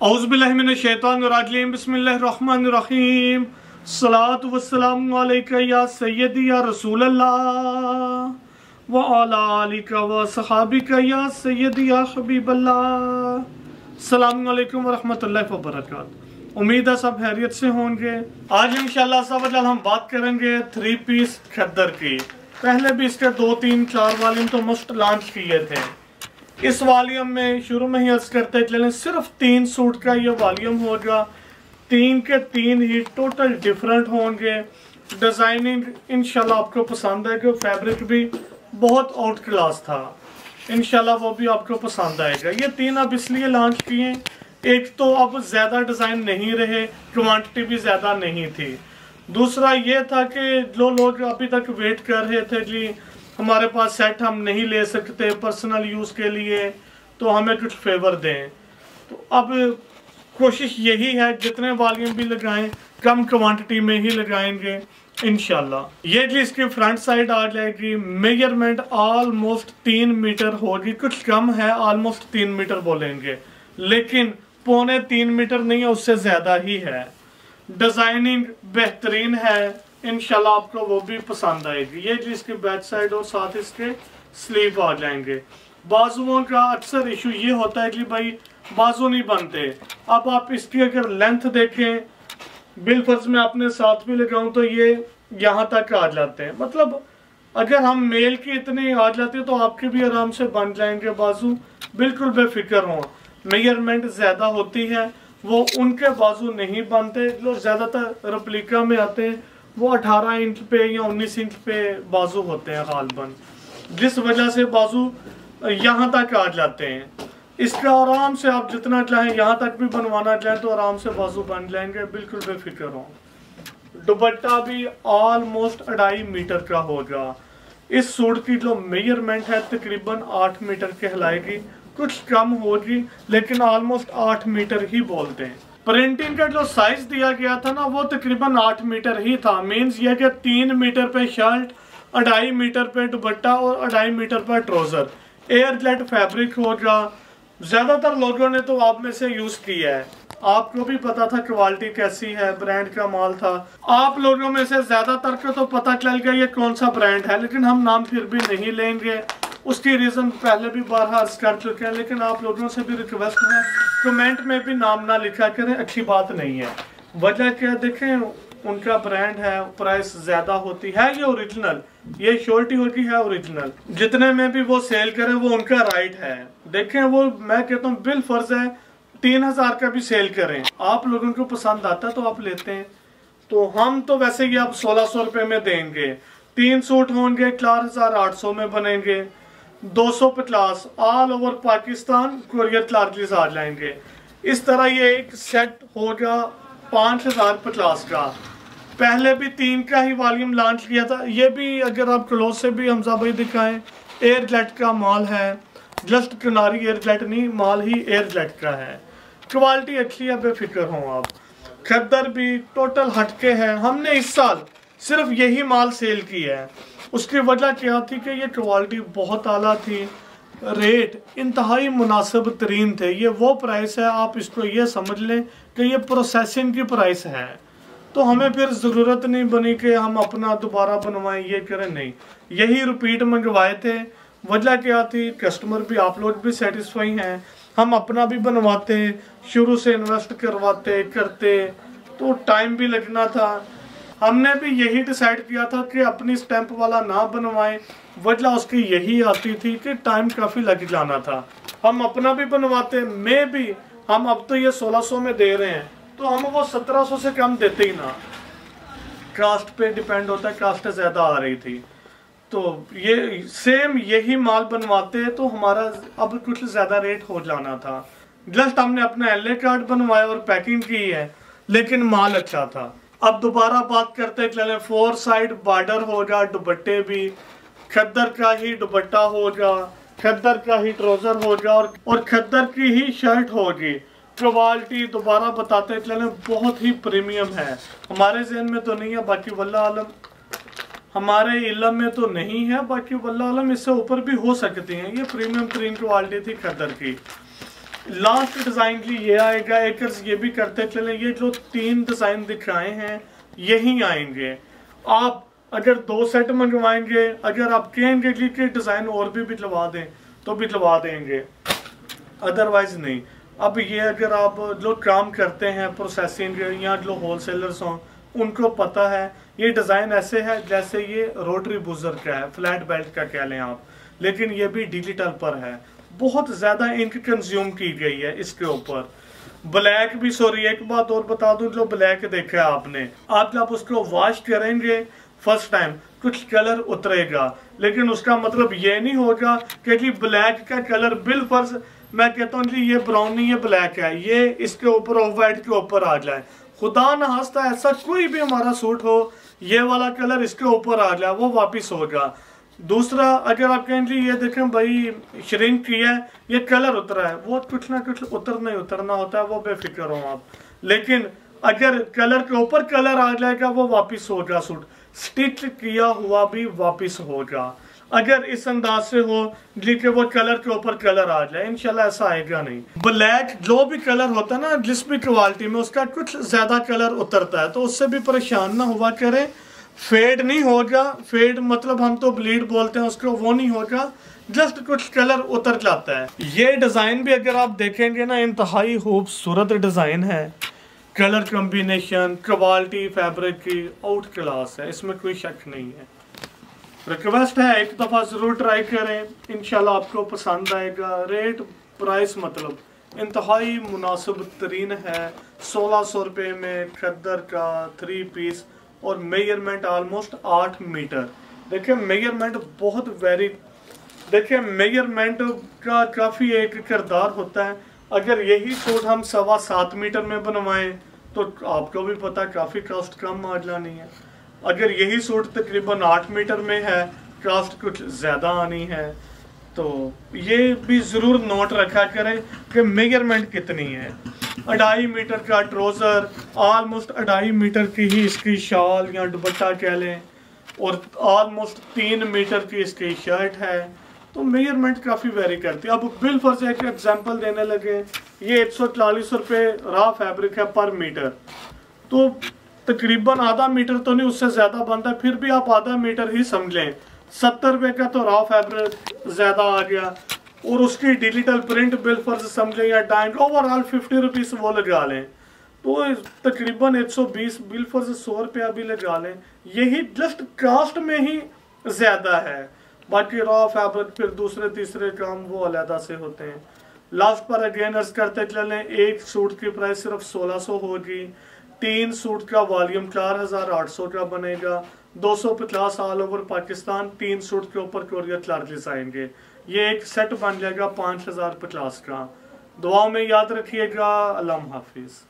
اعوذ باللہ من الشیطان الرجیم، بسم اللہ الرحمن الرحیم۔ صلاة والسلام علیکہ یا سیدی یا رسول اللہ وعلا علیکہ و صحابکہ یا سیدی یا حبیب اللہ۔ السلام علیکم ورحمت اللہ وبرکاتہ امید ہے سب حیریت سے ہوں گے۔ آج انشاءاللہ سب جل ہم بات کریں گے تھری پیس کھدر کی۔ پہلے بھی اس کے دو تین چار والیم تو مست لانچ کیے تھے۔ اس والیوم میں شروع میں ہی عرض کرتے چلیں صرف تین سوٹ کا یہ والیوم ہوگا۔ تین کے تین ہی ٹوٹل ڈیفرنٹ ہوں گے۔ ڈیزائننگ انشاءاللہ آپ کو پسند ہے کہ فیبرک بھی بہت آؤٹ کلاس تھا۔ انشاءاللہ وہ بھی آپ کو پسند آئے گا۔ یہ تین اب اس لیے لانچ کیے ایک تو اب زیادہ ڈیزائن نہیں رہے کوانٹٹی بھی زیادہ نہیں تھی۔ دوسرا یہ تھا کہ جو لوگ ابھی تک ویٹ کر رہے تھے جی ہمارے پاس سیٹ ہم نہیں لے سکتے پرسنل یوز کے لیے، تو ہمیں کچھ فیور دیں۔ تو اب کوشش یہی ہے، جتنے والیوم بھی لگائیں، کم کوانٹٹی میں ہی لگائیں گے، انشاءاللہ۔ یہ جی اس کی فرنٹ سائڈ آ جائے گی۔ میجرمنٹ آلموسٹ تین میٹر ہوگی۔ کچھ کم ہے آلموسٹ تین میٹر بولیں گے۔ لیکن پونے تین میٹر نہیں ہے اس سے زیادہ ہی ہے۔ ڈیزائننگ بہترین ہے۔ انشاءاللہ آپ کو وہ بھی پسند آئے گی۔ یہ جو اس کی بیک سائڈ اور ساتھ اس کے سلیپ آ جائیں گے۔ بازووں کا اکثر ایشو یہ ہوتا ہے کہ بھائی بازو نہیں بنتے۔ اب آپ اس کی اگر لینتھ دیکھیں بل فرض میں اپنے ساتھ بھی لگاؤں تو یہ یہاں تک آ جاتے ہیں۔ مطلب اگر ہم میل کی اتنے آ جاتے تو آپ کے بھی آرام سے بن جائیں گے بازو۔ بالکل بے فکر ہوں۔ میئرمنٹ زیادہ ہوتی ہے، وہ ان کے بازو نہیں بنتے۔ جو زیادہ تر رپلیکا میں آتے ہیں۔ وہ اٹھارہ انچ پہ یا انیس انچ پہ بازو ہوتے ہیں غالباً۔ جس وجہ سے بازو یہاں تک آ جاتے ہیں۔ اس کا آرام سے آپ جتنا چاہیں یہاں تک بھی بنوانا چاہیں تو آرام سے بازو بن جائیں گے، بالکل بے فکر ہوں۔ دوپٹہ بھی آلموسٹ اڑائی میٹر کا ہوگا۔ اس سوٹ کی جو میئرمنٹ ہے، تقریباً آٹھ میٹر کہلائے گی۔ کچھ کم ہوگی، لیکن آلموسٹ آٹھ میٹر ہی بولتے ہیں۔ پرنٹنگ کا جو سائز دیا گیا تھا نا، وہ تقریباً آٹھ میٹر ہی تھا۔ مینز یہ کہ تین میٹر پہ شرٹ اڑائی میٹر پہ دوپٹہ اور اڑائی میٹر پہ ٹروزر۔ ایئر جیٹ فیبرک ہوگا زیادہ تر لوگوں نے تو آپ میں سے یوز کیا ہے۔ آپ کو بھی پتا تھا کوالٹی کیسی ہے برانڈ کا مال تھا۔ آپ لوگوں میں سے زیادہ تر کو تو پتا چل گیا یہ کون سا برانڈ ہے، لیکن ہم نام پھر بھی نہیں لیں گے۔ اس کی ریزن پہلے بھی بارہا عرض کر چکے ہیں، لیکن آپ لوگوں سے بھی ریکویسٹ ہے کمنٹ میں بھی نام نہ لکھا کریں، اچھی بات نہیں ہے۔ وجہ کیا دیکھیں، ان کا برانڈ ہے پرائس زیادہ ہوتی ہے یہ اوریجنل یہ شورٹی ہوتی ہے اوریجنل جتنے میں بھی وہ سیل کریں وہ ان کا رائٹ ہے۔ دیکھیں، وہ میں کہتا ہوں، بل فرض ہے، تین ہزار کا بھی سیل کریں۔ آپ لوگوں کو پسند آتا تو آپ لیتے ہیں۔ تو ہم تو ویسے ہی آپ سولہ سو روپے میں دیں گے۔ تین سوٹ ہوں گے، چار ہزار آٹھ سو میں بنیں گے۔ دو سو پچاس all over Pakistan courier charges آ جائیں گے۔ اس طرح یہ ایک سیٹ ہوگا پانچ ہزار پچاس کا۔ پہلے بھی تین کا ہی والیوم لانچ کیا تھا۔ یہ بھی اگر آپ کلوز سے بھی حمزہ بھائی دکھائیں ایئر جیٹ کا مال ہے۔ جسٹ کناری ایئر جیٹ نہیں، مال ہی ایئر جیٹ کا ہے۔ کوالٹی اچھی ہے، بے فکر ہوں آپ۔ خدر بھی ٹوٹل ہٹکے ہیں ہم نے اس سال صرف یہی مال سیل کی ہے۔ اس کی وجہ کیا تھی کہ یہ کوالٹی بہت اعلیٰ تھی۔ ریٹ انتہائی مناسب ترین تھے۔ یہ وہ پرائس ہے، آپ اس کو یہ سمجھ لیں کہ یہ پروسیسنگ کی پرائس ہے۔ تو ہمیں پھر ضرورت نہیں بنی کہ ہم اپنا دوبارہ بنوائیں، یہ کریں نہیں۔ یہی ریپیٹ منگوائے تھے۔ وجہ کیا تھی؟ کسٹمر بھی آپ لوگ بھی سیٹسفائی ہیں۔ ہم اپنا بھی بنواتے شروع سے انویسٹ کرواتے، کرتے۔ تو ٹائم بھی لگنا تھا۔ ہم نے بھی یہی ڈیسائیڈ کیا تھا کہ اپنی سٹیمپ والا نہ بنوائیں۔ وجہ اس کی یہی آتی تھی کہ ٹائم کافی لگ جانا تھا۔ ہم اپنا بھی بنواتے، میں بھی۔ ہم اب تو یہ سولہ سو میں دے رہے ہیں۔ تو ہم وہ سترہ سو سے کم دیتے ہی نا کاسٹ پہ ڈیپینڈ ہوتا ہے کاسٹ زیادہ آ رہی تھی۔ تو یہ سیم یہی مال بنواتے تو ہمارا اب کچھ زیادہ ریٹ ہو جانا تھا۔ جسٹ ہم نے اپنا ایل اے کارڈ بنوایا اور پیکنگ کی ہے، لیکن مال اچھا تھا۔ اب دوبارہ بات کرتے چلیں فور سائڈ بارڈر ہوگا، دوپٹے بھی کھدر کا ہی دوپٹہ ہوگا کھدر کا ہی ٹروزر ہوگا اور کھدر کی ہی شرٹ ہوگی۔ کوالٹی دوبارہ بتاتے چلیں بہت ہی پریمیم ہے۔ ہمارے ذہن میں تو نہیں ہے، باقی واللہ عالم ہمارے علم میں تو نہیں ہے، باقی واللہ عالم اس سے اوپر بھی ہو سکتی ہیں۔ یہ پریمیم ترین کوالٹی تھی کھدر کی۔ لاسٹ ڈیزائن کی یہ آئے گا ایکرز یہ بھی کرتے چلیں، یہ جو تین ڈیزائن دکھائے ہیں، یہی آئیں گے۔ آپ اگر دو سیٹ منگوائیں گے، اگر آپ کہیں گے کہ ڈیزائن اور بھی بتلوا دیں، تو بتلوا دیں گے۔ ادروائز نہیں۔ اب یہ اگر آپ جو کام کرتے ہیں پروسیسنگ یا جو ہول سیلرز ہوں، ان کو پتا ہے، یہ ڈیزائن ایسے ہے جیسے یہ روٹری بوزر کا ہے فلیٹ بیلٹ کا کہہ لیں آپ۔ لیکن یہ بھی ڈیجیٹل پر ہے۔ بہت زیادہ انک کنزیوم کی گئی ہے اس کے اوپر۔ بلیک بھی سوری ایک بات اور بتا دوں جو بلیک دیکھا آپ نے۔ آپ جب اس کو واش کریں گے فرسٹ ٹائم کچھ کلر اترے گا۔ لیکن اس کا مطلب یہ نہیں ہوگا کہ جی بلیک کا کلر بل فرض میں کہتا ہوں جی یہ براؤن نہیں یہ بلیک ہے۔ یہ اس کے اوپر آف وائٹ کے اوپر آ جائے۔ خدا نہ ہستا ایسا کوئی بھی ہمارا سوٹ ہو، یہ والا کلر اس کے اوپر آ جائے، وہ واپس ہوگا۔ دوسرا، اگر آپ کہیں جی یہ دیکھیں بھائی شرنک کی ہے، یہ کلر اترا ہے۔ وہ کچھ نہ کچھ اترنا ہی اترنا ہوتا ہے، وہ بے فکر ہوں آپ۔ لیکن اگر کلر کے اوپر کلر آ جائے گا، وہ واپس ہوگا سوٹ۔ سٹچ کیا ہوا بھی واپس ہوگا۔ اگر اس انداز سے ہو جی کہ وہ کلر کے اوپر کلر آ جائے، انشاءاللہ ایسا آئے گا نہیں۔ بلیک جو بھی کلر ہوتا ہے نا، جس بھی کوالٹی میں، اس کا کچھ زیادہ کلر اترتا ہے۔ تو اس سے بھی پریشان نہ ہوا کریں۔ فیڈ نہیں ہوگا. فیڈ مطلب ہم تو بلیڈ بولتے ہیں، اس کو وہ نہیں ہوگا. جسٹ کچھ کلر اتر جاتا ہے. یہ ڈیزائن بھی اگر آپ دیکھیں گے نا، انتہائی خوبصورت ڈیزائن ہے. کلر کمبینیشن کوالٹی فیبرک کی آؤٹ کلاس ہے. اس میں کوئی شک نہیں ہے. ریکویسٹ ہے ایک دفعہ ضرور ٹرائی کریں. انشاءاللہ آپ کو پسند آئے گا. ریٹ پرائس مطلب انتہائی مناسب ترین ہے. سولہ سو روپے میں کھدر کا تھری پیس اور میئرمنٹ آلموسٹ آٹھ میٹر دیکھیں میئرمنٹ بہت ویری دیکھیں میئرمنٹ کا کافی ایک کردار ہوتا ہے۔ اگر یہی سوٹ ہم سوا سات میٹر میں بنوائیں تو آپ کو بھی پتا کافی کاسٹ کم آ جانی ہے۔ اگر یہی سوٹ تقریباً آٹھ میٹر میں ہے کاسٹ کچھ زیادہ آنی ہے۔ تو یہ بھی ضرور نوٹ رکھا کریں کہ میئرمنٹ کتنی ہے۔ اڑائی میٹر کا ٹروزر آلموسٹ اڑائی میٹر کی ہی اس کی شال یا دوپٹہ کہہ لیں، اور آلموسٹ تین میٹر کی اس کی شرٹ ہے۔ تو میئرمنٹ کافی ویری کرتی ہے۔ اب بل فرض ایک ایگزامپل دینے لگے۔ یہ ایک سو چالیس روپے را فیبرک ہے پر میٹر۔ تو تقریباً آدھا میٹر تو نہیں، اس سے زیادہ بنتا ہے۔ پھر بھی آپ آدھا میٹر ہی سمجھ لیں۔ ستر روپے کا تو را فیبرک زیادہ آ گیا۔ اور اس کی ڈیجیٹل پرنٹ بل فرض سمجھ لیں یا dyeing over all fifty rupees وہ لگا لیں۔ تو تقریباً ایک سو بیس بل فرض سو روپیہ بھی لگا لیں۔ یہی جسٹ کاسٹ میں ہی زیادہ ہے۔ باقی را فیبرک پھر دوسرے تیسرے کام وہ علیحدہ سے ہوتے ہیں۔ لاسٹ پر اگین ارز کرتے چلیں ایک سوٹ کی پرائس صرف سولہ سو ہوگی۔ تین سوٹ کا والیوم چار ہزار آٹھ سو کا بنے گا۔ دو سو پچاس آل اوور پاکستان، تین سوٹ کے اوپر کوریئر چارجز آئیں گے۔ یہ ایک سیٹ بن جائے گا پانچ ہزار پچاس کا۔ دعاؤں میں یاد رکھیے گا۔ اللہ حافظ